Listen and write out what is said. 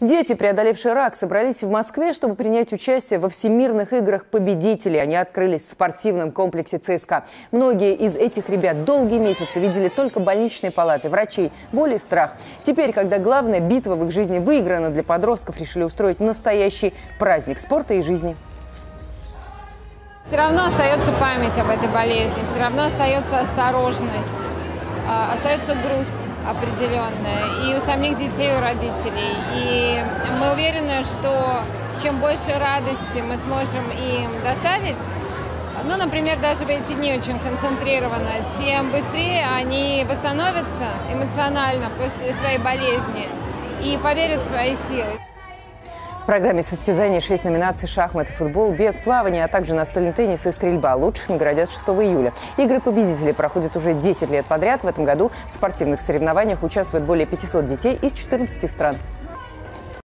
Дети, преодолевшие рак, собрались в Москве, чтобы принять участие во всемирных играх победителей. Они открылись в спортивном комплексе ЦСКА. Многие из этих ребят долгие месяцы видели только больничные палаты, врачей, боль и страх. Теперь, когда главная битва в их жизни выиграна для подростков, решили устроить настоящий праздник спорта и жизни. Все равно остается память об этой болезни, все равно остается осторожность. А, остается грусть определенная и у самих детей, и у родителей. И мы уверены, что чем больше радости мы сможем им доставить, ну, например, даже в эти дни очень концентрированно, тем быстрее они восстановятся эмоционально после своей болезни и поверят в свои силы. Программе состязаний 6 номинаций «Шахматы», «Футбол», «Бег», «Плавание», а также настольный теннис и «Стрельба». Лучших наградят 6 июля. Игры победителей проходят уже 10 лет подряд. В этом году в спортивных соревнованиях участвует более 500 детей из 14 стран.